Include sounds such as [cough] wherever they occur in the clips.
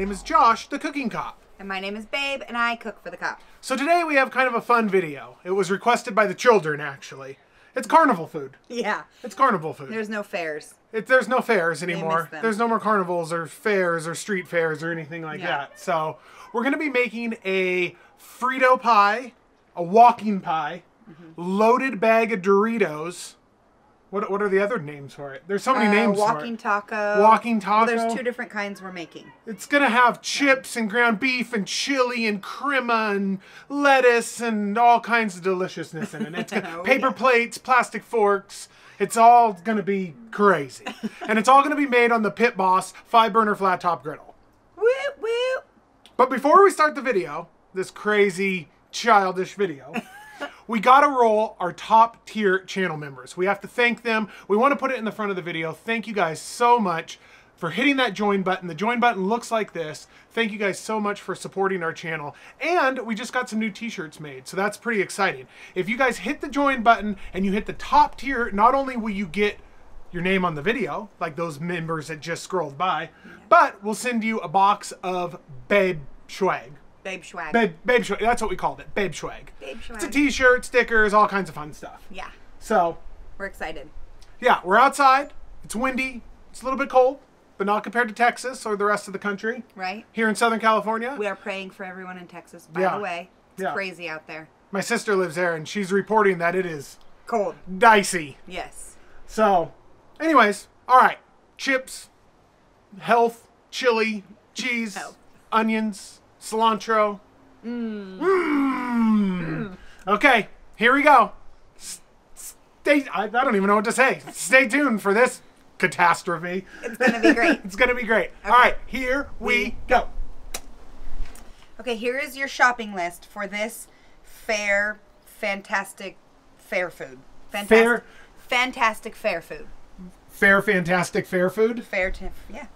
name is Josh, the cooking cop. And my name is Babe, and I cook for the cop. So today we have kind of a fun video. It was requested by the children, actually. It's carnival food. Yeah. It's carnival food. There's no fairs. It, there's no fairs anymore. There's no more carnivals or fairs or street fairs or anything like Yeah. that. So we're gonna be making a Frito pie, a walking pie, Mm-hmm. loaded bag of Doritos. What what are the other names for it? There's so many Uh, names walking for it. Walking taco. Walking Well, taco. there's two different kinds we're making. It's gonna have chips and ground beef and chili and crema and lettuce and all kinds of deliciousness in it. It's gonna, [laughs] Oh, paper yeah. plates, plastic forks. It's all gonna be crazy, [laughs] and it's all gonna be made on the Pit Boss five burner flat top griddle. Woo woo. But before we start the video, this crazy childish video, we gotta roll our top tier channel members. We have to thank them. We want to put it in the front of the video. Thank you guys so much for hitting that join button. The join button looks like this. Thank you guys so much for supporting our channel. And we just got some new t-shirts made, so that's pretty exciting. If you guys hit the join button and you hit the top tier, not only will you get your name on the video, like those members that just scrolled by, but we'll send you a box of Babe Swag. Babe swag. Babe, babe swag. That's what we called it. Babe swag. Babe swag. It's a t-shirt, stickers, all kinds of fun stuff. Yeah. So, We're excited. yeah, we're outside. It's windy. It's a little bit cold, but not compared to Texas or the rest of the country. Right? Here in Southern California, We are praying for everyone in Texas. By Yeah. the way, it's Yeah. crazy out there. my sister lives there, and she's reporting that it is Cold. dicey. Yes. So, anyways, all right. Chips, health, chili, cheese, Health. onions, cilantro. Mmm. Okay, here we go. Stay. I, I don't even know what to say. Stay tuned for this catastrophe. It's gonna be great. [laughs] it's gonna be great. All right, here we go. Okay, here is your shopping list for this fair, fantastic, fair food. Fantastic, Fair- fantastic fair food. Fair, fantastic, fair food. Fair to yeah.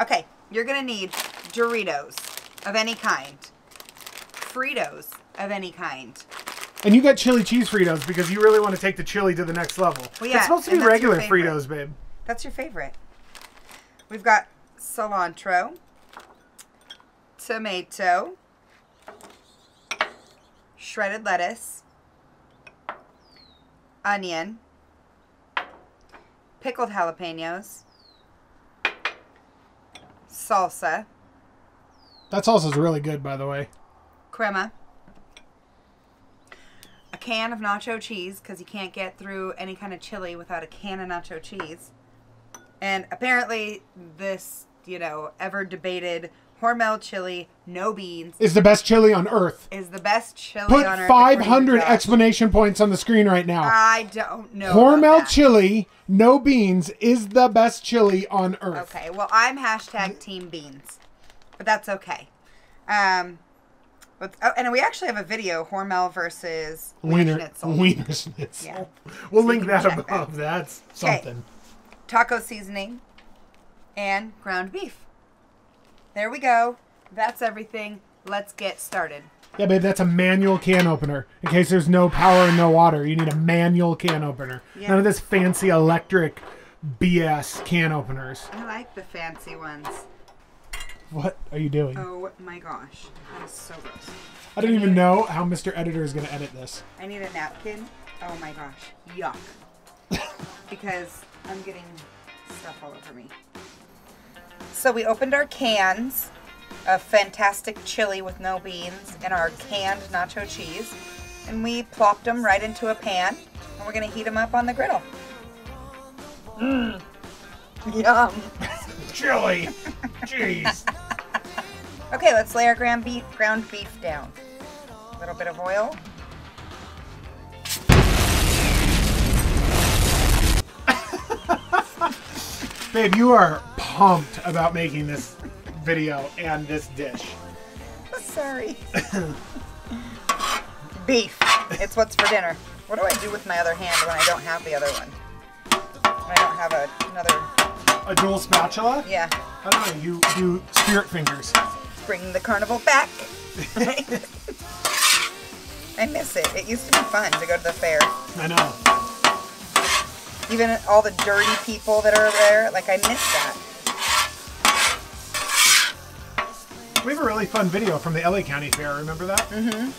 Okay, you're gonna need Doritos of any kind, Fritos of any kind. And you got chili cheese Fritos because you really want to take the chili to the next level. Well, yeah, it's supposed to be regular. Fritos, babe. That's your favorite. We've got cilantro, tomato, shredded lettuce, onion, pickled jalapenos, salsa, That sauce is really good, by the way. crema, a can of nacho cheese because you can't get through any kind of chili without a can of nacho cheese. And apparently, this, you know, ever debated Hormel chili, no beans, Is the best chili on earth. is the best chili Put on earth. 500 to Josh. explanation points on the screen right now. I don't know. Hormel chili, no beans, is the best chili on earth. Okay, well, I'm hashtag team beans, but that's okay. Um, oh, and we actually have a video Hormel versus Wiener, Schnitzel. Wiener Schnitzel. Yeah. [laughs] We'll So link that check that. above. That's Okay. something. taco seasoning, and ground beef. There we go. That's everything. Let's get started. Yeah, babe, that's a manual can opener. In case there's no power and no water, you need a manual can opener. Yeah. None of this fancy electric BS can openers. I like the fancy ones. What are you doing? Oh my gosh. That is so gross. I don't even know how Mr. Editor is going to edit this. I need a napkin. Oh my gosh. Yuck. [laughs] because I'm getting stuff all over me. So we opened our cans of fantastic chili with no beans and our canned nacho cheese. And we plopped them right into a pan. And we're going to heat them up on the griddle. Mmm. [laughs] Yum. Chili! [laughs] Jeez. Okay, let's lay our ground beef, ground beef down. A little bit of oil. [laughs] Babe, you are pumped about making this video and this dish. [laughs] Sorry. [laughs] beef. It's what's for dinner. What do I do with my other hand when I don't have the other one? When I don't have a, another. A dual spatula? Yeah. I don't know, you do spirit fingers. Bring the carnival back. I miss it. It used to be fun to go to the fair. I know. Even all the dirty people that are there, like I miss that. We have a really fun video from the LA County Fair. Remember that? Mm-hmm.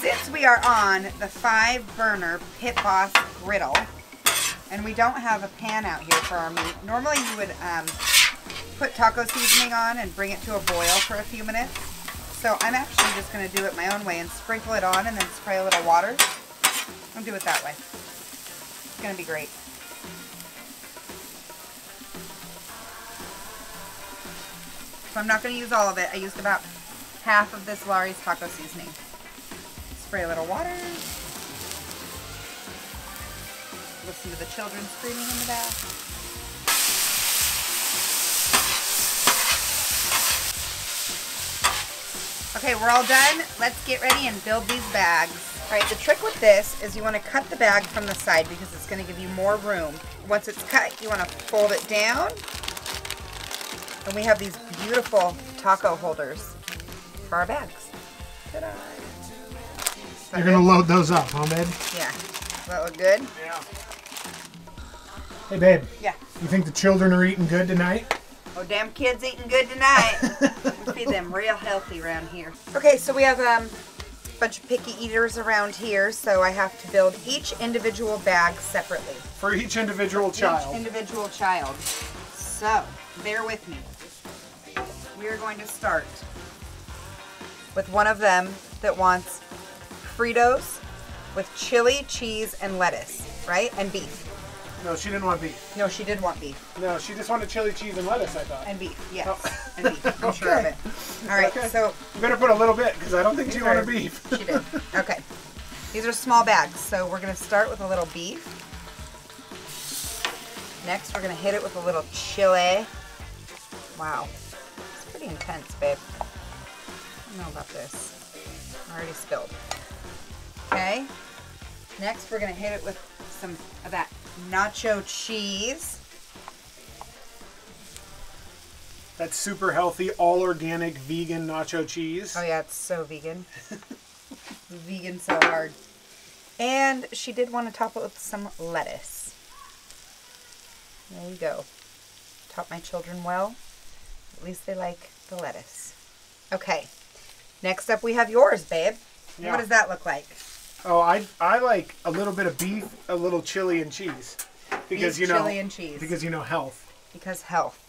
Since we are on the five burner Pit Boss griddle, and we don't have a pan out here for our meat, normally you would um, put taco seasoning on and bring it to a boil for a few minutes. So I'm actually just going to do it my own way and sprinkle it on and then spray a little water. I'll do it that way. It's going to be great. So I'm not going to use all of it. I used about half of this Lawry's taco seasoning. Spray a little water. Listen to the children screaming in the back. Okay, we're all done. Let's get ready and build these bags. All right, the trick with this is you want to cut the bag from the side because it's going to give you more room. Once it's cut, you want to fold it down. And we have these beautiful taco holders for our bags. Ta-da! You're going to load those up, huh, babe? Yeah. Does that look good? Yeah. Hey, babe. Yeah. You think the children are eating good tonight? Oh, damn kids eating good tonight. [laughs] we feed them real healthy around here. Okay, so we have um, a bunch of picky eaters around here, so I have to build each individual bag separately. For each individual For child. Each individual child. So, bear with me. We are going to start with one of them that wants Fritos with chili, cheese, and lettuce, right? And beef. No, she didn't want beef. No, she did want beef. No, she just wanted chili, cheese, and lettuce, I thought. And beef, oh. yes. Oh. [laughs] And beef. I'm sure of Okay. it. All right, Okay. so You better put a little bit, because I don't think she These wanted beef. She did. Okay. These are small bags, so we're gonna start with a little beef. Next, we're gonna hit it with a little chili. Wow, it's pretty intense, babe. I don't know about this. I already spilled. Okay. Next, we're gonna hit it with some of that nacho cheese. That's super healthy, all organic, vegan nacho cheese. Oh yeah, it's so vegan. [laughs] vegan so hard. And she did want to top it with some lettuce. There you go. Taught my children well. At least they like the lettuce. Okay. Next up we have yours, babe. Yeah. What does that look like? Oh, I I like a little bit of beef, a little chili and cheese, because Beef, you know chili, and cheese. because you know health. Because health.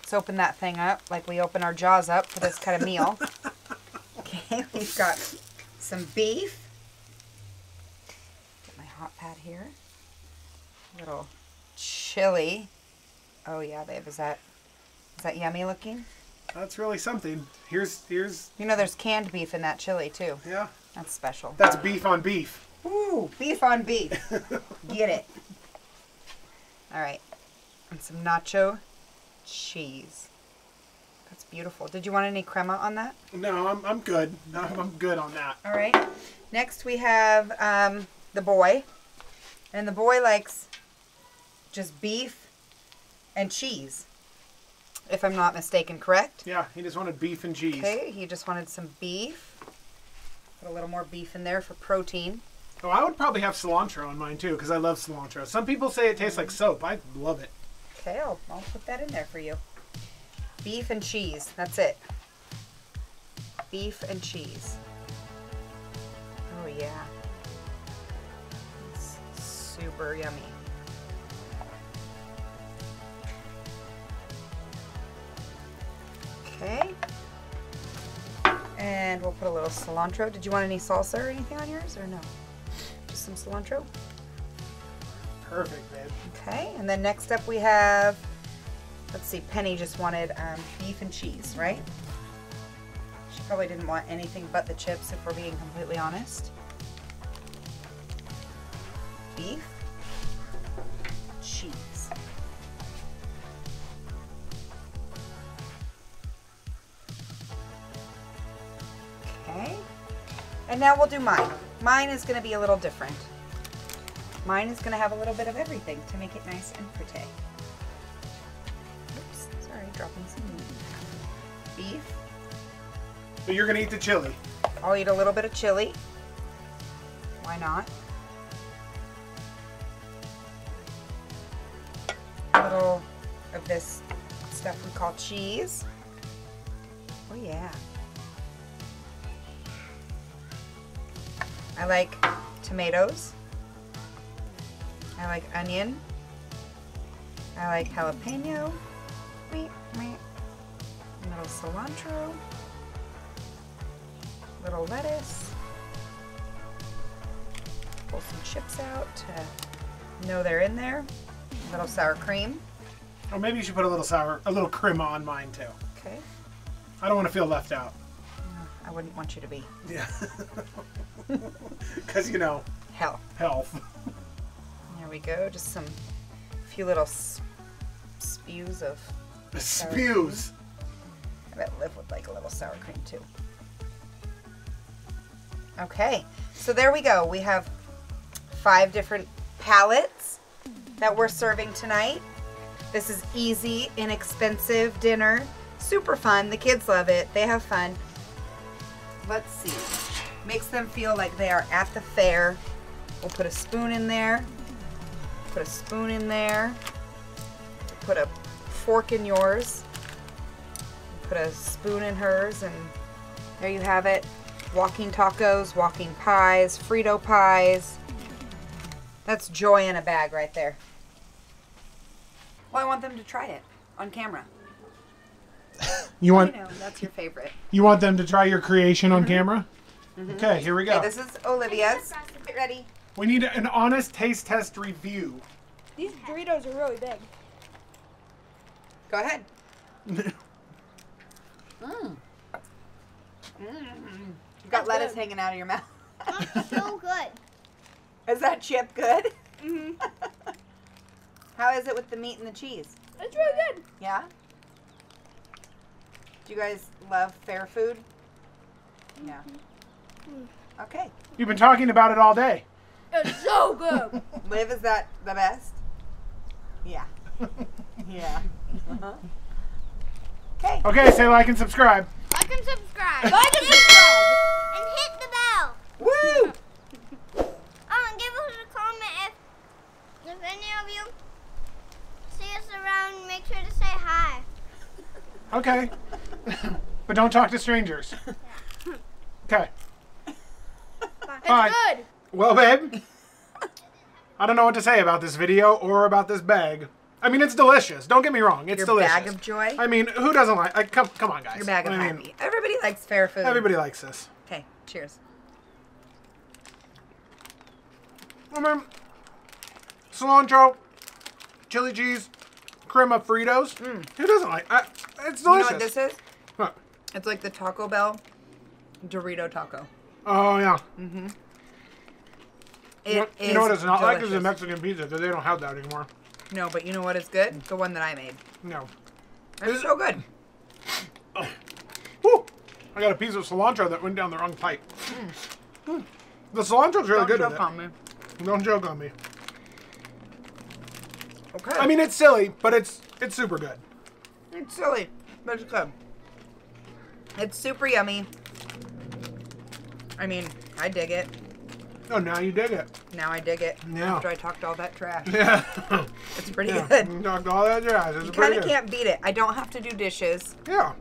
Let's open that thing up like we open our jaws up for this kind of meal. [laughs] okay, we've got some beef. Get my hot pad here. little chili. Oh yeah, babe, is that is that yummy looking? That's really something. Here's here's You know there's canned beef in that chili too. yeah. That's special. That's beef on beef. Ooh, beef on beef. [laughs] Get it. All right. And some nacho cheese. That's beautiful. Did you want any crema on that? No, I'm I'm good. No, I'm good on that. All right. Next we have um, the boy. And the boy likes just beef and cheese. If I'm not mistaken, correct? Yeah, he just wanted beef and cheese. Okay, he just wanted some beef. Put a little more beef in there for protein. Oh, I would probably have cilantro on mine too, because I love cilantro. Some people say it tastes like soap. I love it. Okay, I'll, I'll put that in there for you. Beef and cheese. That's it. Beef and cheese. Oh, yeah. It's super yummy. Okay. And we'll put a little cilantro. Did you want any salsa or anything on yours, or no? Just some cilantro? Perfect, babe. Okay, and then next up we have, let's see, Penny just wanted um, beef and cheese, right? She probably didn't want anything but the chips, if we're being completely honest. Beef, and now we'll do mine. Mine is going to be a little different. Mine is going to have a little bit of everything to make it nice and pretty. Oops, sorry, dropping some meat. beef. So you're gonna eat the chili. I'll eat a little bit of chili. Why not? A little of this stuff we call cheese. Oh yeah. I like tomatoes. I like onion. I like jalapeno. Meep, meep. A little cilantro. Little lettuce. Pull some chips out to know they're in there. A little sour cream. Or maybe you should put a little sour, a little crema on mine too. Okay. I don't want to feel left out. I wouldn't want you to be. Yeah. [laughs] [laughs] Because, you know, Hell. health. [laughs] There we go. Just some few little spews of. Spews. I bet live with like a little sour cream too. Okay, so there we go. We have five different palettes that we're serving tonight. This is easy, inexpensive dinner. Super fun. The kids love it. They have fun. Let's see. Makes them feel like they are at the fair. We'll put a spoon in there. Put a spoon in there. Put a fork in yours. Put a spoon in hers, and there you have it. Walking tacos, walking pies, Frito pies. That's joy in a bag right there. Well, I want them to try it on camera. [laughs] You I want know, that's your favorite. you want them to try your creation on mm-hmm. camera? Okay, here we go. Okay, this is Olivia's. Get ready. we need an honest taste test review. These Doritos are really big. Go ahead. [laughs] Mmm. Mmm. You got That's lettuce good. hanging out of your mouth. That's so [laughs] good. Is that chip good? Mm -hmm. [laughs] How is it with the meat and the cheese? It's really good. Yeah? Do you guys love fair food? Yeah. Okay. You've been talking about it all day. It's so good. [laughs] Liv, is that the best? Yeah. [laughs] Yeah. Uh-huh. Okay. Okay, say like and subscribe. like and subscribe. Like and subscribe. And hit the bell. Woo! [laughs] Oh, and give us a comment if, if any of you see us around. Make sure to say hi. Okay. but don't talk to strangers. Okay. It's Bye. good. Well, babe, I don't know what to say about this video or about this bag. I mean, it's delicious. Don't get me wrong. It's Your delicious. bag of joy? I mean, who doesn't like? like come, come on, guys. Your bag of I mean, happy. Everybody likes fair food. Everybody likes this. Okay, cheers. I mean, cilantro, chili cheese, crema Fritos. Who doesn't like? I, it's Mm. You know delicious. what this is? What? It's like the Taco Bell Dorito taco. Oh yeah. It you, know, is you know what it's not like is a. Mexican pizza because they don't have that anymore. No, but you know what is good? The one that I made. No. It's so good. Oh. Whew. I got a piece of cilantro that went down the wrong pipe. Mm. The cilantro's really good. Don't good joke with it. on me. Don't joke on me. Okay. I mean, it's silly, but it's it's super good. it's silly, but it's good. It's super yummy. I mean, I dig it. Oh, now you dig it. Now I dig it. Yeah. After I talked all that trash. [laughs] Yeah. It's pretty yeah. good. You Knocked all that jazz. It's You kind of can't beat it. I don't have to do dishes. Yeah.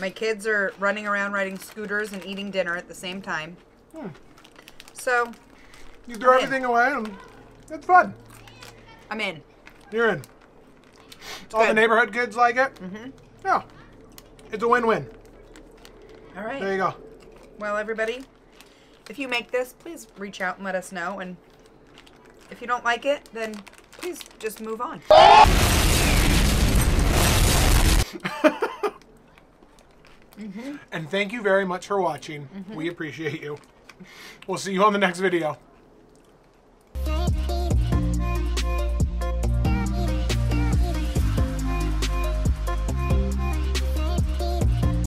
My kids are running around riding scooters and eating dinner at the same time. Hmm. So, You throw I'm in. everything away and it's fun. I'm in. You're in. It's All the neighborhood kids like it. Mm-hmm. Yeah. It's a win-win. All right. There you go. Well, everybody, if you make this, please reach out and let us know. And if you don't like it, then please just move on. [laughs] And thank you very much for watching. Mm-hmm. We appreciate you. We'll see you on the next video.